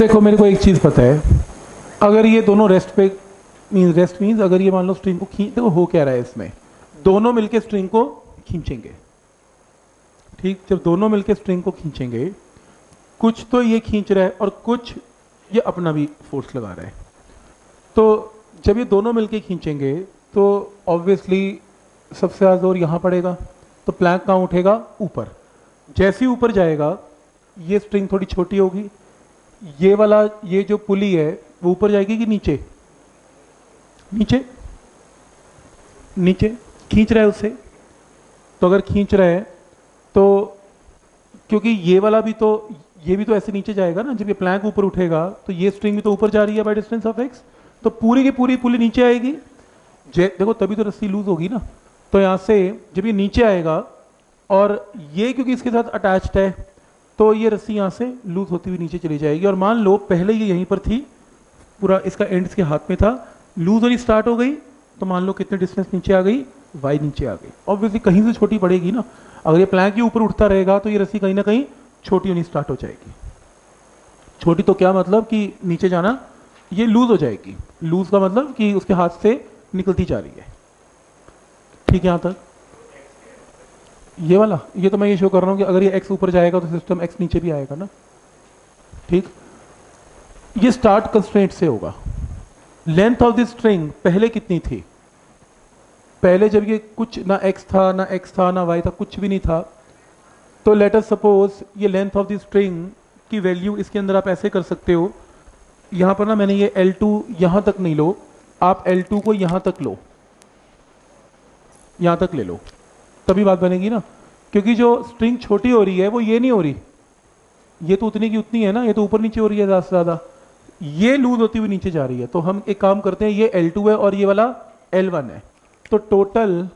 देखो, मेरे को एक चीज़ पता है। अगर ये दोनों रेस्ट पे मीन रेस्ट मीन्स अगर ये मान लो स्ट्रिंग को खींच देखो हो क्या रहा है इसमें। दोनों मिलके स्ट्रिंग को खींचेंगे। ठीक? जब दोनों मिलके स्ट्रिंग को खींचेंगे, कुछ तो ये खींच रहा है और कुछ ये अपना भी फोर्स लगा रहा है। तो जब ये दोनों मिलके खींचेंगे तो ऑब्वियसली सबसे ज़्यादा ज़ोर यहाँ पड़ेगा तो प्लैंक कहाँ उठेगा? ऊपर। जैसे ही ऊपर जाएगा, ये स्ट्रिंग थोड़ी छोटी होगी ये वाला, ये जो पुली है, वो ऊपर जाएगी कि नीचे? नीचे। नीचे। खींच रहा है उसे। तो अगर खींच रहा है तो क्योंकि ये वाला भी तो ये भी तो ऐसे नीचे जाएगा ना, जब ये प्लैंक ऊपर उठेगा तो ये स्ट्रिंग भी तो ऊपर जा रही है बाय डिस्टेंस ऑफ़ एक्स तो पूरी की पूरी पुली नीचे आएगी। देखो, तभी तो रस्सी लूज होगी ना। तो यहाँ से जब ये नीचे आएगा, और ये क्योंकि इसके साथ अटैच्ड है तो ये रस्सी यहाँ से लूज होती हुई नीचे चली जाएगी। और मान लो, पहले ये यहीं पर थी, पूरा इसका एंड इसके हाथ में था। लूज होनी स्टार्ट हो गई तो मान लो कितने डिस्टेंस नीचे आ गई वाई नीचे आ गई। ऑब्वियसली कहीं से छोटी पड़ेगी ना। अगर ये प्लैंक के ऊपर उठता रहेगा तो ये रस्सी कहीं ना कहीं छोटी होनी स्टार्ट हो जाएगी। छोटी तो क्या मतलब कि नीचे जाना, ये लूज हो जाएगी। लूज का मतलब कि उसके हाथ से निकलती जा रही है। ठीक है, यहाँ तक। ये वाला, ये तो मैं ये शो कर रहा हूँ कि अगर ये एक्स ऊपर जाएगा तो सिस्टम एक्स नीचे भी आएगा ना? ठीक? ये स्टार्ट कंस्ट्रेंट से होगा। लेंथ ऑफ़ दिस स्ट्रिंग पहले कितनी थी? पहले जब ये कुछ ना एक्स था, ना एक्स था, ना वाई था, कुछ भी नहीं था तो लेटर सपोज़ ये लेंथ ऑफ़ दिस स्ट्रिंग की वैल्यू इसके अंदर आप ऐसे कर सकते हो। यहाँ पर ना मैंने ये L2 यहाँ तक नहीं लो, आप L2 को यहाँ तक लो। यहाँ तक ले लो। तभी बात बनेगी ना। क्योंकि जो स्ट्रिंग छोटी हो रही है, वो ये नहीं हो रही। ये तो उतनी की उतनी है ना, ये तो ऊपर नीचे हो रही है ज़्यादा से ज़्यादा। ये लूज होती हुई नीचे जा रही है। तो हम एक काम करते हैं, ये L2 है और ये वाला L1 है। तो total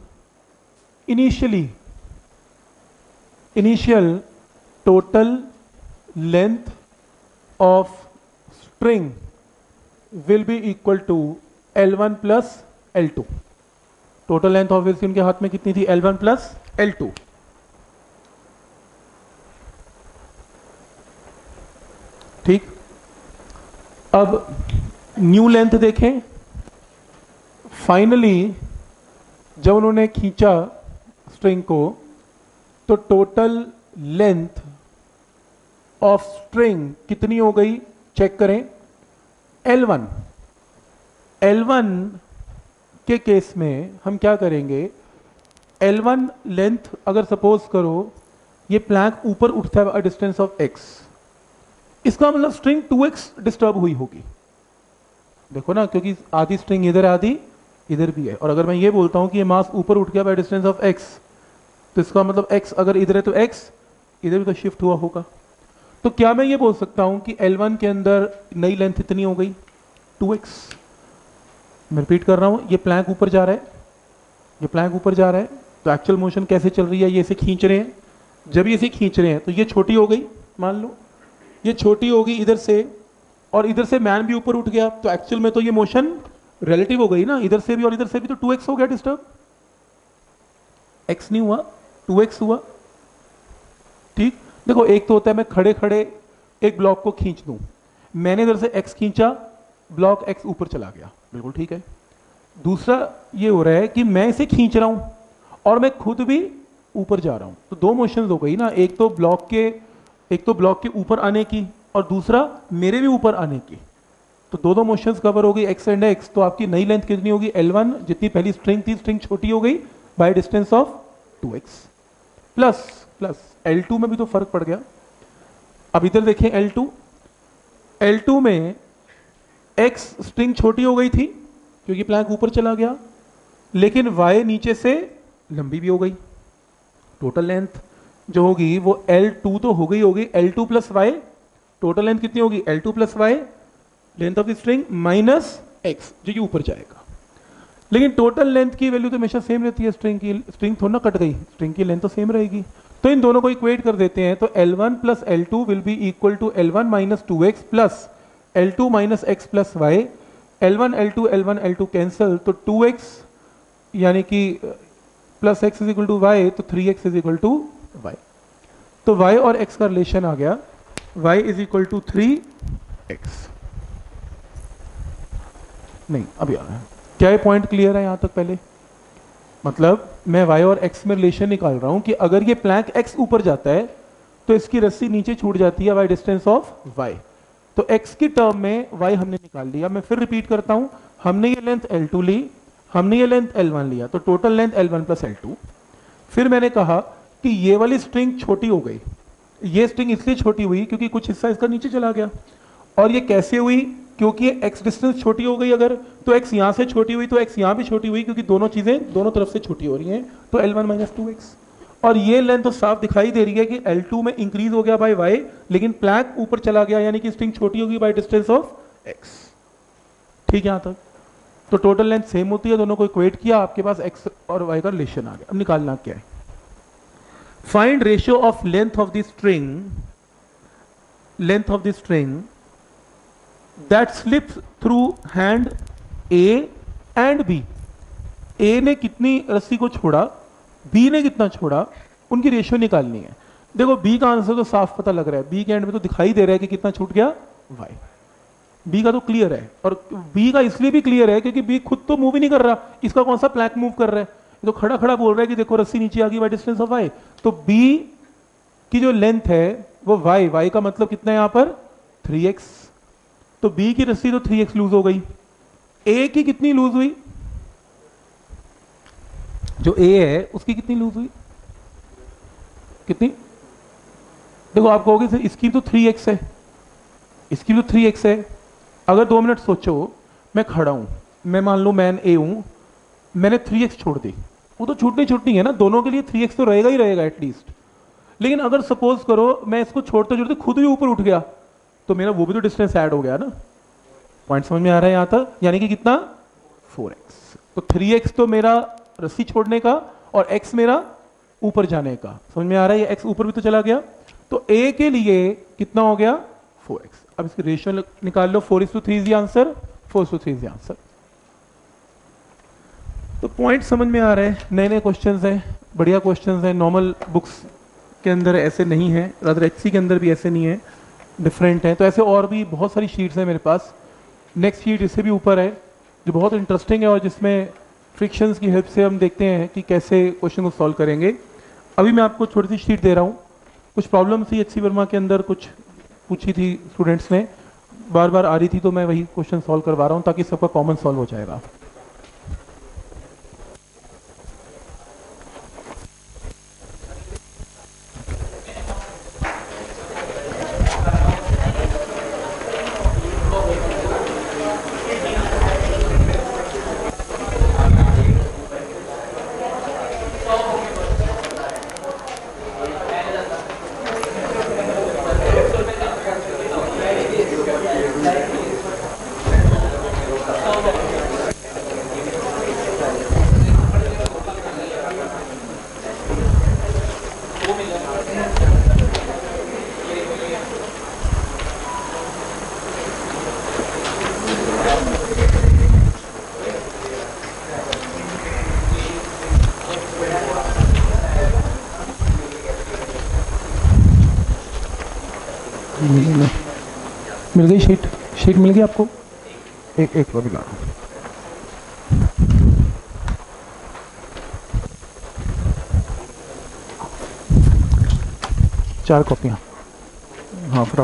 initially initial total length of string will be equal to L1 plus L2 total length obviously उनके हाथ में कितनी थी? L1 one plus L two ठीक। अब न्यू लेंथ देखें। फाइनली जब उन्होंने खींचा स्ट्रिंग को तो टोटल लेंथ ऑफ़ स्ट्रिंग कितनी हो गई? चेक करें। L1 L1 के केस में हम क्या करेंगे? L1 लेंथ अगर सपोज़ करो, ये प्लैंक ऊपर उठता है डिस्टेंस ऑफ़ x. इसका मतलब स्ट्रिंग 2x डिस्टर्ब हुई होगी। देखो ना, क्योंकि आधी स्ट्रिंग इधर आधी, इधर भी है। और अगर मैं ये बोलता हूँ कि ये मास ऊपर उठ गया बाय डिस्टेंस ऑफ़ x तो इसका मतलब x अगर इधर है तो x, इधर भी तो शिफ्ट हुआ होगा। तो क्या मैं ये बोल सकता हूँ कि L1 के अंदर नई लेंथ इतनी हो गई? 2x मैं रिपीट कर रहा हूँ, ये प्लैंक ऊपर जा रहा है। ये प्लैंक ऊपर जा रहा है तो एक्चुअल मोशन कैसे चल रही है, ये इसे खींच रहे हैं। जब ये इसे खींच रहे हैं तो ये छोटी हो गई, मान लो। ये छोटी होगी इधर से, और इधर से मैन भी ऊपर उठ गया तो एक्चुअल में तो ये मोशन रिलेटिव हो गई ना, इधर से भी और इधर से भी तो टू हो गया डिस्टर्ब एक्स नहीं हुआ टू हुआ। ठीक? देखो, एक तो होता है मैं खड़े खड़े एक ब्लॉक को खींच दूँ। मैंने इधर से एक्स खींचा ब्लॉक एक्स ऊपर चला गया। बिल्कुल ठीक है। दूसरा ये हो रहा है कि मैं इसे खींच रहा हूँ और मैं खुद भी ऊपर जा रहा हूँ। तो दो मोशन हो गई ना, एक तो ब्लॉक के, एक तो ब्लॉक के ऊपर आने की और दूसरा मेरे भी ऊपर आने की। तो दो दो मोशंस कवर हो गई एक्स एंड एक्स तो आपकी नई लेंथ कितनी होगी? L1 जितनी पहली स्ट्रिंग थी स्ट्रिंग छोटी हो गई by distance of two x plus plus L two में भी तो फ़र्क पड़ गया। अब इधर देखें L2 L2 में एक्स स्ट्रिंग छोटी हो गई थी, क्योंकि प्लैंक ऊपर चला गया, लेकिन वाई नीचे से लंबी भी हो गई। टोटल लेंथ जो होगी, वो L2 तो हो गई होगी L2 plus Y total length कितनी होगी? L2 plus y length of the string minus x जो कि ऊपर जाएगा। लेकिन टोटल लेंथ की वैल्यू तो हमेशा सेम रहती है स्ट्रिंग की स्ट्रिंग थोड़ा ना कट गई स्ट्रिंग की लेंथ तो सेम रहेगी। तो इन दोनों को इक्वेट कर देते हैं तो L1 plus L two will be equal to L1 minus two x plus L two minus x plus y L one L two L one L two cancel तो टू एक्स यानी कि plus x is equal to y तो three x is equal to y तो Y और x का relation आ गया। Y is equal to three x नहीं, अभी आ रहा है। क्या ये पॉइंट क्लियर है यहाँ तक पहले? मतलब मैं y और x में रिलेशन निकाल रहा हूँ कि अगर ये प्लैंक x ऊपर जाता है तो इसकी रस्सी नीचे छूट जाती है बाय डिस्टेंस ऑफ़ y. तो x की टर्म में y हमने निकाल लिया। मैं फिर रिपीट करता हूँ। हमने ये लेंथ L2 ली, हमने ये लेंथ L1 लिया तो total length L1 plus L2 फिर मैंने कहा कि ये वाली स्ट्रिंग छोटी हो गई। ये स्ट्रिंग इसलिए छोटी हुई क्योंकि कुछ हिस्सा इसका नीचे चला गया। और ये कैसे हुई? क्योंकि एक्स डिस्टेंस छोटी हो गई अगर तो एक्स यहाँ से छोटी हुई तो एक्स यहाँ भी छोटी हुई क्योंकि दोनों चीज़ें दोनों तरफ़ से छोटी हो रही हैं। तो L one minus two x और ये लेंथ तो साफ़ दिखाई दे रही है कि L2 में इंक्रीज हो गया बाय y, लेकिन प्लैंक ऊपर चला गया, यानी कि स्ट्रिंग छोटी होगी बाय डिस्टेंस ऑफ़ x. ठीक है यहाँ तक? तो टोटल लेंथ सेम होती है, दोनों को इक्वेट किया, आपके पास x और y का रिलेशन आ गया। अब निकालना क्या है? Find ratio of length of the string length of the string that slips through hand A and B A ने कितनी रस्सी को छोड़ा? बी ने कितना छोड़ा, उनकी रेशियो निकालनी है। देखो बी का आंसर तो साफ़ पता लग रहा है। बी के एंड में तो दिखाई दे रहा है कि कितना छूट गया वाई बी का तो क्लियर है। और बी का इसलिए भी क्लियर है क्योंकि बी खुद तो मूव ही नहीं कर रहा। इसका कौन सा प्लैक मूव कर रहा है? तो खड़ा खड़ा बोल रहा है कि देखो, रस्सी नीचे आ गई बाई डिस्टेंस ऑफ़ वाई तो बी की जो लेंथ है, वो वाई वाई का मतलब कितना है यहाँ पर? थ्री एक्स तो बी की रस्सी तो थ्री एक्स लूज हो गई। ए की कितनी लूज हुई? जो ए है, उसकी कितनी लूज हुई? कितनी? देखो, आप कहोगे, सर, इसकी तो थ्री एक्स है। इसकी तो थ्री एक्स है। अगर दो मिनट सोचो, मैं खड़ा हूँ। मैं मान लो मैन ए हूँ। मैंने थ्री एक्स छोड़ दी। वो तो छूटनी छूटनी है ना। दोनों के लिए थ्री एक्स तो रहेगा ही रहेगा एटलीस्ट लेकिन अगर सपोज़ करो, मैं इसको छोड़ते छोड़ते खुद ही ऊपर उठ गया तो मेरा वो भी तो डिस्टेंस ऐड हो गया ना। पॉइंट समझ में आ रहा है यहाँ तक? यानी कि कितना? फोर एक्स तो थ्री एक्स तो मेरा रस्सी छोड़ने का और एक्स मेरा ऊपर जाने का। समझ में आ रहा है? ये एक्स ऊपर भी तो चला गया। तो ए के लिए कितना हो गया? फोर एक्स अब इसकी रेशियो निकाल लो। Four is to three is answer. Four to three is answer. तो पॉइंट समझ में आ रहे हैं। नए नए क्वेश्चन हैं। बढ़िया क्वेश्चन हैं। नॉर्मल बुक्स के अंदर ऐसे नहीं है। रादर एच के अंदर भी ऐसे नहीं है। डिफरेंट है। तो ऐसे और भी बहुत सारी शीट्स हैं मेरे पास। नेक्स्ट शीट इससे भी ऊपर है, जो बहुत इंटरेस्टिंग है और जिसमें फ्रिक्शंस की हेल्प से हम देखते हैं कि कैसे क्वेश्चन को सॉल्व करेंगे। अभी मैं आपको छोटी सी शीट दे रहा हूँ। कुछ प्रॉब्लम थी एच वर्मा के अंदर, कुछ पूछी थी स्टूडेंट्स ने। बार बार आ रही थी तो मैं वही क्वेश्चन सॉल्व करवा रहा हूँ ताकि सबका कॉमन सॉल्व हो जाएगा मिल गई शीट मिल गई आपको? एक एक अभी ला चार कॉपियाँ। हाँ फिर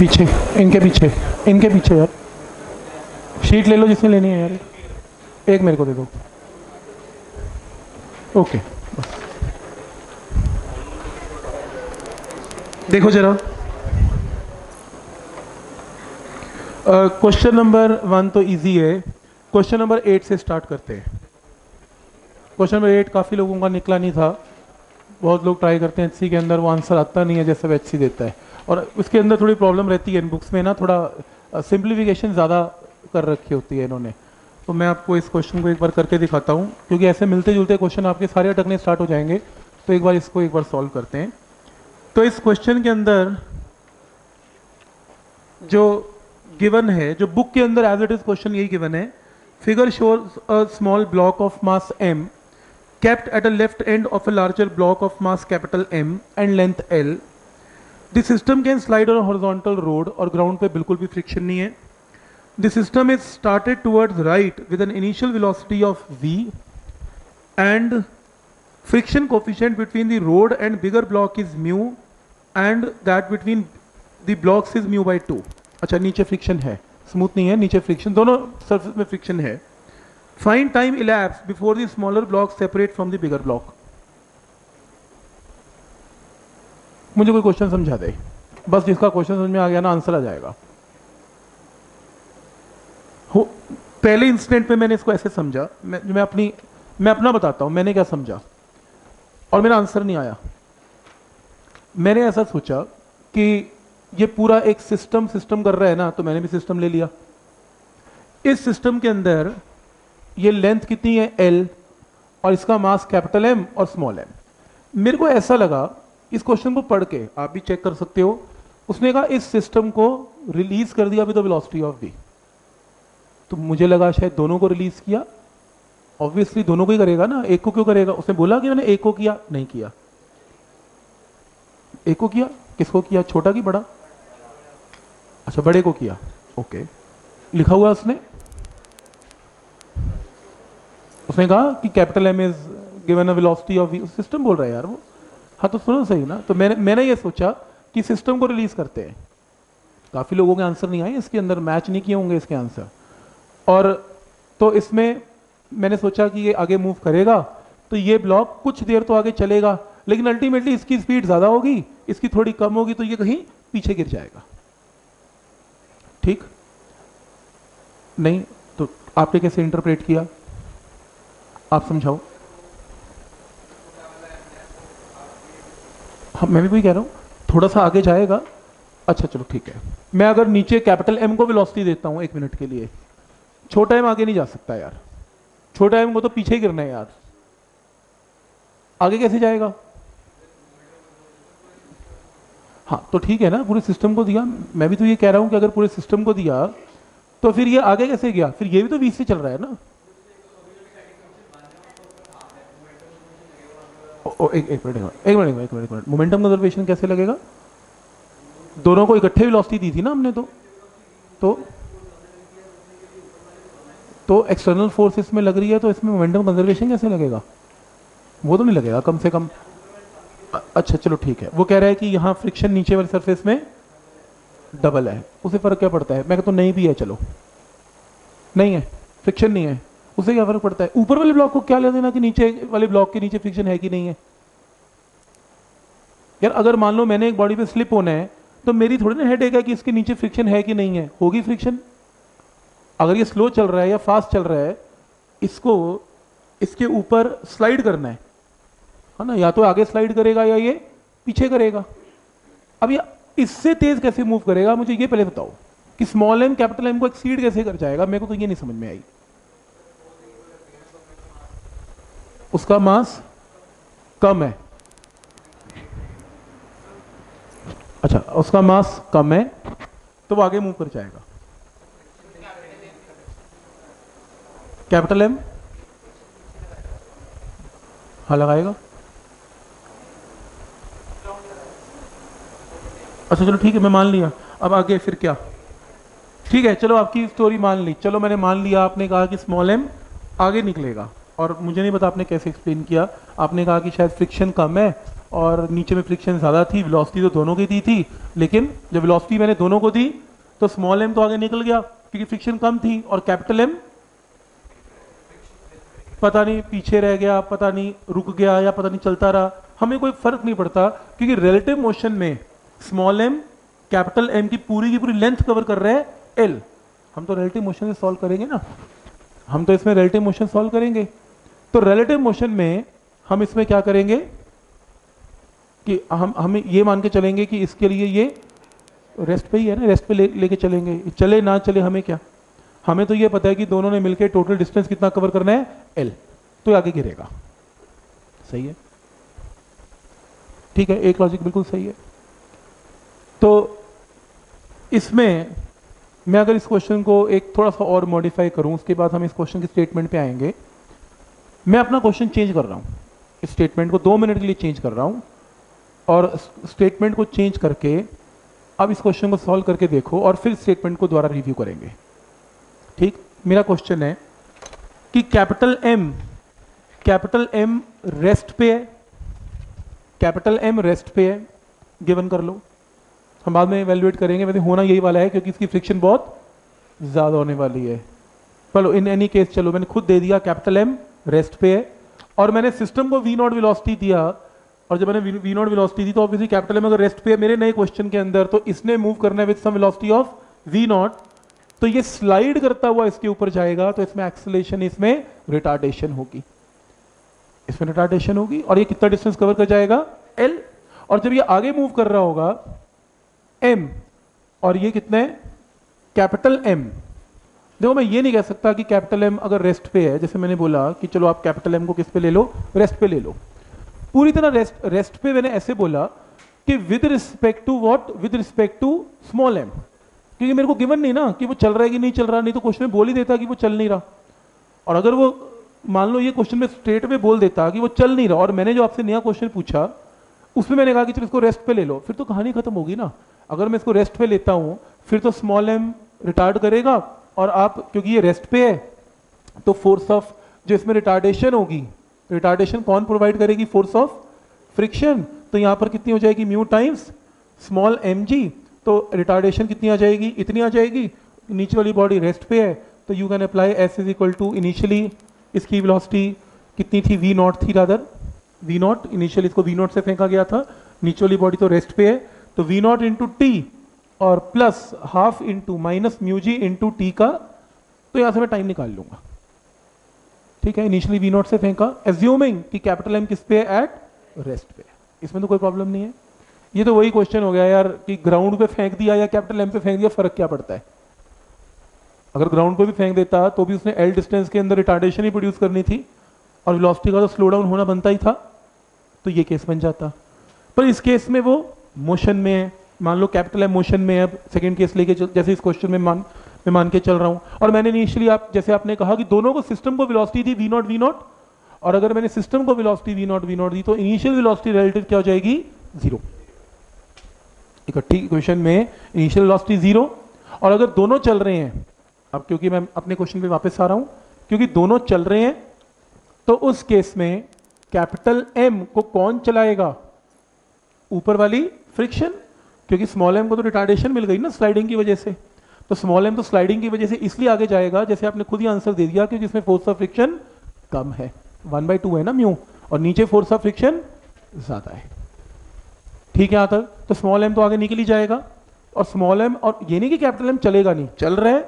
पीछे, इनके पीछे इनके पीछे यार। शीट ले लो जिसने लेनी है यार। एक मेरे को दे दो। ओके देखो जरा। क्वेश्चन नंबर वन तो इजी है। क्वेश्चन नंबर एट से स्टार्ट करते हैं। क्वेश्चन नंबर एट काफ़ी लोगों का निकला नहीं था। बहुत लोग ट्राई करते हैं एचसी के अंदर वो आंसर आता नहीं है जैसे वो एच देता है। और उसके अंदर थोड़ी प्रॉब्लम रहती है इन बुक्स में ना, थोड़ा सिंप्लीफिकेशन ज़्यादा कर रखी होती है इन्होंने तो मैं आपको इस क्वेश्चन को एक बार करके दिखाता हूँ, क्योंकि ऐसे मिलते जुलते क्वेश्चन आपके सारे अटकने स्टार्ट हो जाएँगे तो एक बार इसको एक बार सॉल्व करते हैं तो इस क्वेश्चन के अंदर जो गिवन है, जो बुक के अंदर एज इट इज़ क्वेश्चन यही गिवन है figure shows a small block of mass m kept at a left end of a larger block of mass capital M and length L. This system can slide on horizontal road और ground पे बिल्कुल भी friction नहीं है। The system is started towards right with an initial velocity of v and friction coefficient between the road and bigger block is mu and that between the blocks is mu by two अच्छा नीचे friction है। Smooth नहीं है, नीचे friction दोनों surface में friction है। Find time elapse before the smaller block separate from the bigger block मुझे कोई क्वेश्चन समझा दे। बस जिसका क्वेश्चन समझ में आ गया ना आंसर आ जाएगा। हो, पहले इंसिडेंट पे मैंने इसको ऐसे समझा। मैं मैं अपनी, मैं अपना बताता हूँ, मैंने क्या समझा? और मेरा आंसर नहीं आया। मैंने ऐसा सोचा कि ये पूरा एक सिस्टम सिस्टम कर रहा है ना तो मैंने भी सिस्टम ले लिया। इस सिस्टम के अंदर ये लेंथ कितनी है? एल और इसका मास कैपिटल एम और स्मॉल एम मेरे को ऐसा लगा इस क्वेश्चन को पढ़ के आप भी चेक कर सकते हो। उसने कहा, इस सिस्टम को रिलीज़ कर दिया with the velocity of v तो मुझे लगा शायद दोनों को रिलीज़ किया। ऑब्वियसली दोनों को ही करेगा ना। एक को क्यों करेगा? उसने बोला कि मैंने एक को किया, नहीं किया। एक को किया? किसको किया? छोटा कि बड़ा? अच्छा बड़े को किया। ओके लिखा हुआ उसने। उसने कहा कि capital M is given a velocity of system बोल रहा है यार वो। हाँ तो सुनो सही ना? तो मैंने मैंने ये सोचा कि सिस्टम को रिलीज़ करते हैं। काफ़ी लोगों के आंसर नहीं आए इसके अंदर मैच नहीं किए होंगे इसके आंसर और तो इसमें मैंने सोचा कि ये आगे मूव करेगा तो ये ब्लॉक कुछ देर तो आगे चलेगा, लेकिन अल्टीमेटली इसकी स्पीड ज़्यादा होगी, इसकी थोड़ी कम होगी तो ये कहीं पीछे गिर जाएगा। ठीक? नहीं तो आपने कैसे इंटरप्रेट किया? आप समझाओ। हाँ मैं भी वही कह रहा हूँ, थोड़ा सा आगे जाएगा। अच्छा चलो ठीक है। मैं अगर नीचे कैपिटल एम को वेलोसिटी देता हूँ एक मिनट के लिए, छोटा एम आगे नहीं जा सकता यार। छोटा एम को तो पीछे ही गिरना है यार। आगे कैसे जाएगा? हाँ तो ठीक है ना, पूरे सिस्टम को दिया। मैं भी तो ये कह रहा हूँ कि अगर पूरे सिस्टम को दिया तो फिर ये आगे कैसे गया? फिर ये भी तो बीच से चल रहा है ना। ओ, एक एक मिनट एक मिनट एक मिनट एक मिनट मोमेंटम कंजर्वेशन कैसे लगेगा? दोनों को इकट्ठे वेलोसिटी दी थी ना हमने तो। तो तो एक्सटर्नल फोर्स इसमें लग रही है तो इसमें मोमेंटम कंजर्वेशन कैसे लगेगा? वो तो नहीं लगेगा कम से कम। अच्छा चलो ठीक है। वो कह रहा है कि यहाँ फ्रिक्शन नीचे वाले सरफेस में डबल है। उसे फ़र्क क्या पड़ता है? मैं कहता तो नहीं भी है चलो। नहीं है। फ्रिक्शन नहीं है। उसे क्या फ़र्क पड़ता है? ऊपर वाले ब्लॉक को क्या ले देना कि नीचे वाले ब्लॉक के नीचे फ्रिक्शन है कि नहीं है? यार, अगर मान लो मैंने एक बॉडी पे स्लिप होना है तो मेरी थोड़ी ना हेड है कि इसके नीचे फ्रिक्शन है कि नहीं है। होगी फ्रिक्शन अगर ये स्लो चल रहा है या फास्ट चल रहा है, इसको, इसके ऊपर स्लाइड करना है। है ना, या तो आगे स्लाइड करेगा या ये पीछे करेगा। अब ये, इससे तेज कैसे मूव करेगा? मुझे ये पहले बताओ कि स्मॉल एम कैपिटल एम को एक्सीड कैसे कर जाएगा? मेरे को तो ये नहीं समझ में आई। उसका मास कम है। अच्छा उसका मास कम है तो वो आगे मूव कर जाएगा। कैपिटल एम हाँ लगाएगा। अच्छा चलो ठीक है, मैं मान लिया। अब आगे फिर क्या? ठीक है, चलो आपकी स्टोरी मान ली। चलो, मैंने मान लिया, आपने कहा कि स्मॉल एम आगे निकलेगा। और मुझे नहीं पता आपने कैसे एक्सप्लेन किया। आपने कहा कि शायद फ्रिक्शन कम है और नीचे में फ्रिक्शन ज़्यादा थी वेलोसिटी तो दोनों की दी थी, लेकिन जब वेलोसिटी मैंने दोनों को दी तो स्मॉल एम तो आगे निकल गया, क्योंकि फ्रिक्शन कम थी और कैपिटल एम पता नहीं पीछे रह गया, पता नहीं रुक गया या पता नहीं चलता रहा। हमें कोई फ़र्क नहीं पड़ता, क्योंकि रिलेटिव मोशन में स्मॉल एम कैपिटल एम की पूरी की पूरी लेंथ कवर कर रहे हैं एल हम तो रिलेटिव मोशन से सॉल्व करेंगे ना। हम तो इसमें रिलेटिव मोशन सॉल्व करेंगे। तो रिलेटिव मोशन में हम इसमें क्या करेंगे? कि हम हम ये मान के चलेंगे कि इसके लिए ये रेस्ट पे ही है ना रेस्ट पे ले, लेके चलेंगे। चले ना चले हमें क्या? हमें तो ये पता है कि दोनों ने मिलकर टोटल डिस्टेंस कितना कवर करना है? एल तो आगे गिरेगा। सही है? ठीक है, एक लॉजिक बिल्कुल सही है। तो इसमें मैं अगर इस क्वेश्चन को एक थोड़ा सा और मॉडिफाई करूँ, उसके बाद हम इस क्वेश्चन के स्टेटमेंट पे आएँगे। मैं अपना क्वेश्चन चेंज कर रहा हूँ। इस स्टेटमेंट को दो मिनट के लिए चेंज कर रहा हूँ। और स्टेटमेंट को चेंज करके, अब इस क्वेश्चन को सॉल्व करके देखो और फिर स्टेटमेंट को दोबारा रिव्यू करेंगे। ठीक? मेरा क्वेश्चन है कि capital M capital M rest पे है? कैपिटल एम रेस्ट पे है? गिवन कर लो। हम बाद में एवेल्युएट करेंगे। वैसे होना यही वाला है क्योंकि इसकी फ्रिक्शन बहुत ज़्यादा होने वाली है। चलो इन एनी केस चलो, मैंने खुद दे दिया कैपिटल एम रेस्ट पे है। और मैंने सिस्टम को वी नॉट वेलोसिटी दिया और जब मैंने वी नॉट वेलोसिटी दी तो ऑब्वियसली कैपिटल एम अगर रेस्ट पे मेरे नए क्वेश्चन के अंदर तो इसने मूव करना है with some velocity of v not तो ये स्लाइड करता हुआ इसके ऊपर जाएगा तो इसमें एक्सलेशन इसमें रिटार्डेशन होगी। इसमें रिटार्डेशन होगी और ये कितना डिस्टेंस कवर कर जाएगा? एल और जब ये आगे मूव कर रहा होगा एम और ये कितने? कैपिटल एम देखो, मैं ये नहीं कह सकता कि कैपिटल एम अगर रेस्ट पे है, जैसे मैंने बोला कि चलो आप कैपिटल एम को किस पे ले लो? रेस्ट पे ले लो। पूरी तरह रेस्ट रेस्ट पे मैंने ऐसे बोला कि with respect to what with respect to small m क्योंकि मेरे को गिवन नहीं ना कि वो चल रहा है कि नहीं चल रहा, नहीं तो क्वेश्चन में बोल ही देता कि वो चल नहीं रहा। और अगर वो, मान लो ये क्वेश्चन में स्ट्रेट में बोल देता कि वो चल नहीं रहा, और मैंने जो आपसे नया क्वेश्चन पूछा, उसमें मैंने कहा कि चलो इसको रेस्ट पे ले लो, फिर तो कहानी खत्म होगी ना। अगर मैं इसको रेस्ट पे लेता हूँ, फिर तो स्मॉल एम रिटार्ड करेगा, और आप, क्योंकि ये रेस्ट पे है तो फोर्स ऑफ़ जो इसमें रिटार्डेशन होगी रिटार्डेशन कौन प्रोवाइड करेगी? फोर्स ऑफ़ फ्रिक्शन तो यहाँ पर कितनी हो जाएगी? Mu times small m g तो रिटार्डेशन कितनी आ जाएगी? इतनी आ जाएगी। नीचे वाली बॉडी रेस्ट पे है। तो you can apply s is equal to initially इसकी वेलोसिटी कितनी थी? वी नॉट थी रादर वी नॉट इनिशियली इसको वी नॉट से फेंका गया था। नीचे वाली बॉडी तो रेस्ट पे है। तो वी नॉट इंटू टी और plus half into minus mu g into t का तो यहाँ से मैं टाइम निकाल लूँगा। ठीक है इनिशियली वी नॉट से फेंका एज्यूमिंग कि कैपिटल एम किस पे एट रेस्ट पे। इसमें तो कोई प्रॉब्लम नहीं है। ये तो वही क्वेश्चन हो गया यार कि ग्राउंड पे फेंक दिया या कैपिटल एम पे फेंक दिया फ़र्क क्या पड़ता है? अगर ग्राउंड पे भी फेंक देता तो भी उसने एल डिस्टेंस के अंदर रिटार्डेशन ही प्रोड्यूस करनी थी और वेलोसिटी का तो स्लो डाउन होना बनता ही था तो ये केस बन जाता। पर इस केस में वो मोशन में है। मान लो कैपिटल एम मोशन में अब सेकेंड केस लेके जैसे इस क्वेश्चन में मान मैं मान के चल रहा हूँ। और मैंने इनिशियली आप, जैसे आपने कहा कि दोनों को सिस्टम को वेलोसिटी दी वी नॉट वी नॉट और अगर मैंने सिस्टम को velocity v not v not दी तो इनिशियल वेलोसिटी रिलेटेड क्या हो जाएगी? ज़ीरो इकट्ठी क्वेश्चन में इनिशियल वेलोसिटी ज़ीरो और अगर दोनों चल रहे हैं, अब क्योंकि मैं अपने क्वेश्चन पे वापस आ रहा हूँ, क्योंकि दोनों चल रहे हैं तो उस केस में कैपिटल एम को कौन चलाएगा? ऊपर वाली फ्रिक्शन क्योंकि स्मॉल एम को तो रिटार्डेशन मिल गई ना स्लाइडिंग की वजह से। तो स्मॉल एम तो स्लाइडिंग की वजह से इसलिए आगे जाएगा, जैसे आपने खुद ही आंसर दे दिया क्योंकि इसमें फोर्स ऑफ़ फ्रिक्शन कम है। वन बाई टू है ना म्यू और नीचे फोर्स ऑफ़ फ्रिक्शन ज़्यादा है। ठीक है यहाँ तक तो स्मॉल एम तो आगे निकल ही जाएगा। और स्मॉल एम और ये नहीं कि कैपिटल एम चलेगा नहीं। चल रहे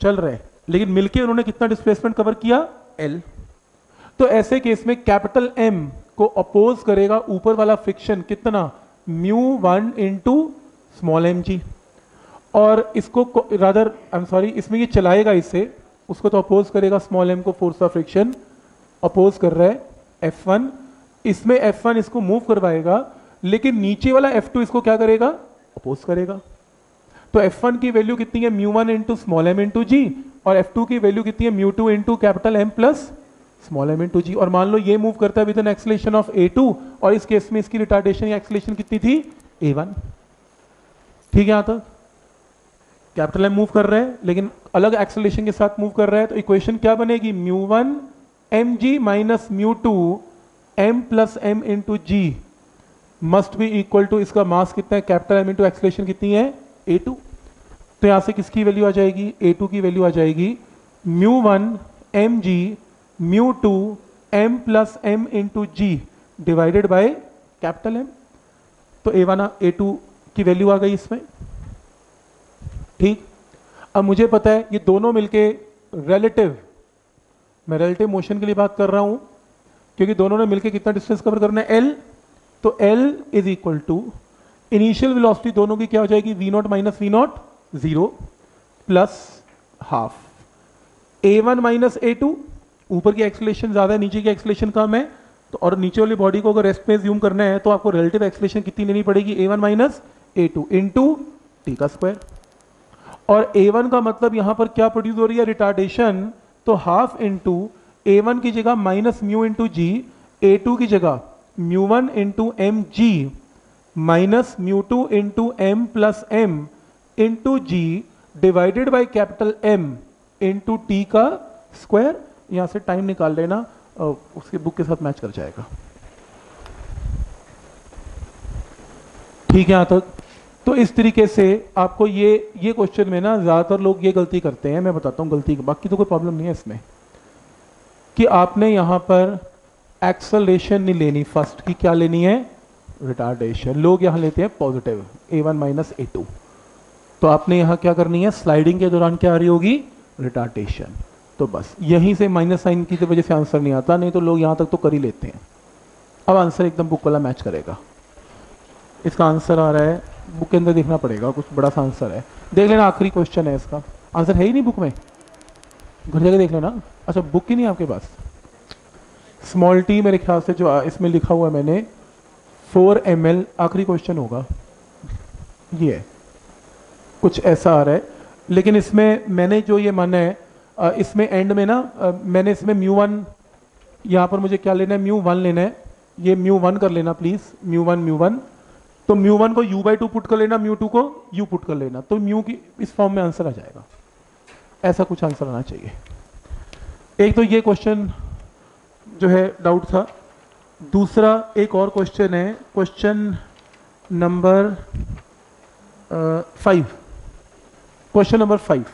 चल रहे लेकिन मिलके उन्होंने कितना डिस्प्लेसमेंट कवर किया? एल तो ऐसे केस में कैपिटल एम को अपोज करेगा ऊपर वाला फ्रिक्शन कितना? Mu one into small m g. और इसको रादर आई एम सॉरी इसमें ये चलाएगा इसे, उसको तो अपोज करेगा स्मॉल एम को फोर्स ऑफ़ फ्रिक्शन अपोज कर रहा है एफ़ वन इसमें एफ़ वन इसको मूव करवाएगा, लेकिन नीचे वाला एफ़ टू इसको क्या करेगा? अपोज करेगा। तो एफ़ वन की वैल्यू कितनी है? Mu one into small m into g और एफ़ टू की वैल्यू कितनी है? Mu two into capital M plus small m into g और मान लो ये मूव करता है with an acceleration of a two और इस केस में इसकी रिटार्डेशन या एक्सलेशन कितनी थी? ए वन ठीक है यहाँ तक? कैपिटल एम मूव कर रहे हैं, लेकिन अलग एक्सलेशन के साथ मूव कर रहा है तो इक्वेशन क्या बनेगी? Mu one m g minus mu two m plus m into g must be equal to इसका मास कितना है? कैपिटल एम इंटू एक्सलेशन कितनी है? ए टू तो यहाँ से किसकी वैल्यू आ जाएगी? ए टू की वैल्यू आ जाएगी। Mu one m g mu two m plus m into g divided by capital M तो ए वन ए टू की वैल्यू आ गई इसमें। ठीक? अब मुझे पता है ये दोनों मिलके रिलेटिव मैं रिलेटिव मोशन के लिए बात कर रहा हूँ, क्योंकि दोनों ने मिलके कितना डिस्टेंस कवर करना है? एल तो L is equal to initial velocity दोनों की क्या हो जाएगी? V not minus v not zero plus half a one minus a two ऊपर की एक्सलेशन ज़्यादा है, नीचे की एक्सलेशन कम है तो और नीचे वाली बॉडी को अगर रेस्ट में ज्यूम करना है तो आपको रिलेटिव एक्सलेशन कितनी लेनी पड़ेगी? A one minus a two into t का स्क्वायर और ए वन का मतलब यहाँ पर क्या प्रोड्यूस हो रही है? रिटार्डेशन तो हाफ़ इंटू ए वन की जगह minus mu into g a two की जगह mu one into m g minus mu two into m plus m into g divided by capital M into t का square यहाँ से time निकाल लेना उसके बुक के साथ मैच कर जाएगा। ठीक है, यहाँ तक तो इस तरीके से आपको ये ये क्वेश्चन में ना ज़्यादातर लोग ये गलती करते हैं, मैं बताता हूँ गलती बाकी तो कोई प्रॉब्लम नहीं है इसमें। कि आपने यहाँ पर एक्सलेशन नहीं लेनी फ़र्स्ट की क्या लेनी है? रिटार्डेशन लोग यहाँ लेते हैं positive a one minus a two तो आपने यहाँ क्या करनी है? स्लाइडिंग के दौरान क्या आ रही होगी? रिटार्डेशन तो बस, यहीं से माइनस साइन की वजह से आंसर नहीं आता, नहीं तो लोग यहाँ तक तो कर ही लेते हैं। अब आंसर एकदम बुक वाला मैच करेगा। इसका आंसर आ रहा है बुक के अंदर देखना पड़ेगा, कुछ बड़ा सा आंसर है। देख लेना, आखिरी क्वेश्चन है इसका। आंसर है ही नहीं बुक में। घर जाकर देख लेना। अच्छा बुक ही नहीं आपके पास। स्मॉल टी मेरे ख्याल से जो, इसमें लिखा हुआ है मैंने फोर एम आखिरी क्वेश्चन होगा। ये। है कुछ ऐसा आ रहा है। लेकिन इसमें मैंने जो ये माना है इसमें एंड में ना मैंने इसमें म्यू वन यहाँ पर मुझे क्या लेना है? म्यू वन लेना है। ये म्यू वन कर लेना please mu one mu one तो म्यू वन को यू बाई टू पुट कर लेना म्यू टू को यू पुट कर लेना तो म्यू की इस फॉर्म में आंसर आ जाएगा। ऐसा कुछ आंसर आना चाहिए। एक तो ये क्वेश्चन जो है डाउट था। दूसरा एक और क्वेश्चन है question number five question number five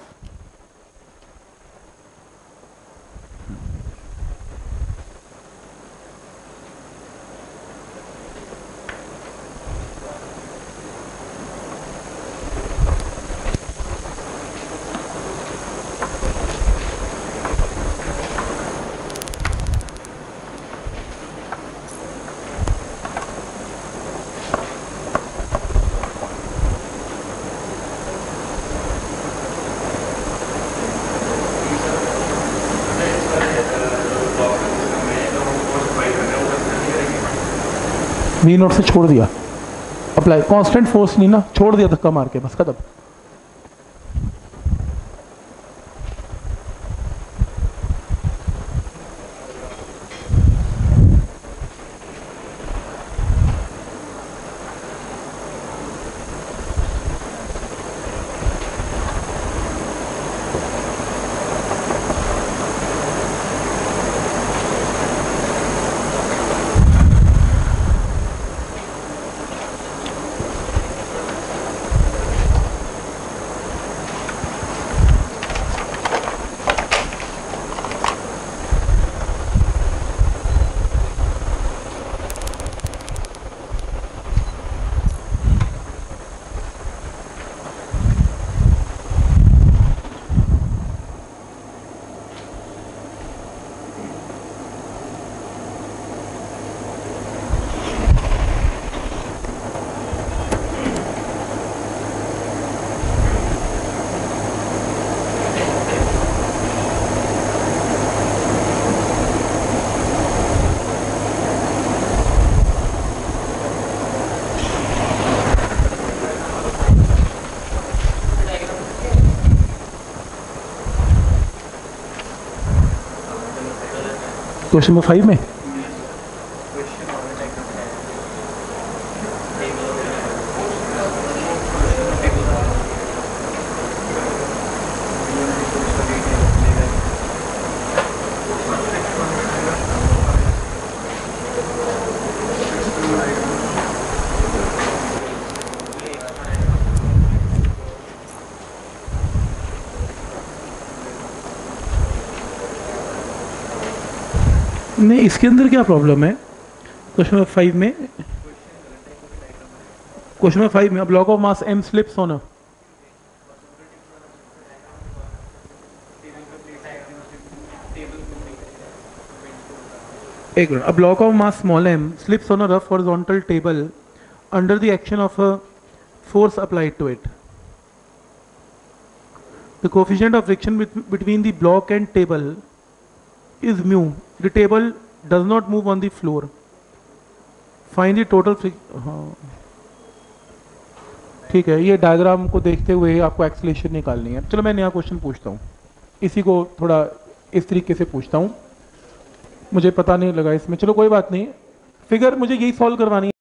v not से छोड़ दिया। अप्लाई कांस्टेंट फोर्स नहीं ना, छोड़ दिया धक्का मार के, बस खत्म। क्वेश्चन नंबर फाइव नहीं, इसके अंदर क्या प्रॉब्लम है? क्वेश्चन नंबर फाइव में क्वेश्चन नंबर फाइव में, अब log of mass m slips होना। एक अब block of mass small m slips on a rough horizontal table under the action of a force applied to it the coefficient of friction between the block and table is mu. The table does not move on the floor. Find the total. हाँ ठीक है, ये diagram को देखते हुए आपको acceleration निकालनी है चलो मैं नया क्वेश्चन पूछता हूँ इसी को थोड़ा इस तरीके से पूछता हूँ मुझे पता नहीं लगा इसमें चलो कोई बात नहीं फिगर मुझे यही सॉल्व करवानी है